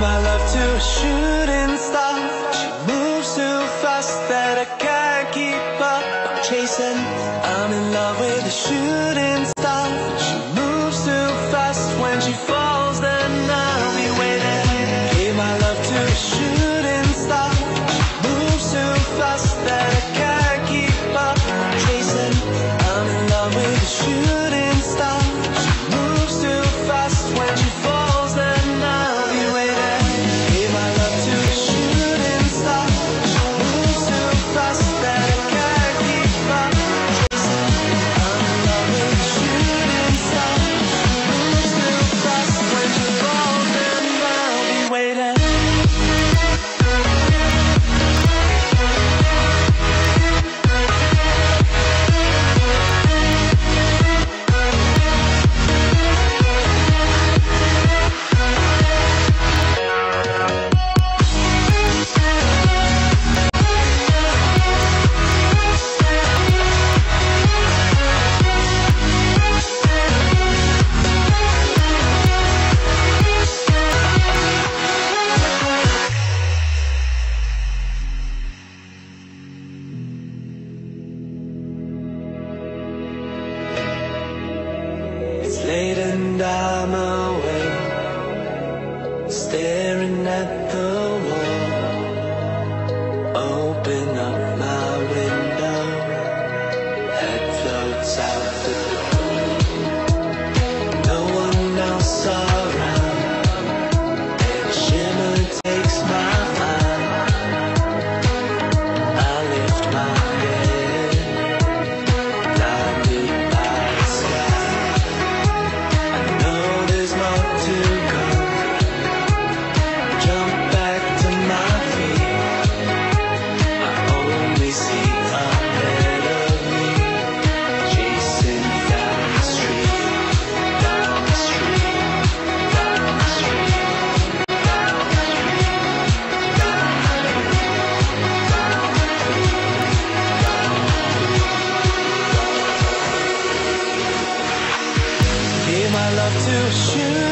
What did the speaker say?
my love to a shooting star. She moves too fast that I can't keep up. I'm chasing, I'm in love with a shooting star. She moves too fast when she falls, I'm away. Still 是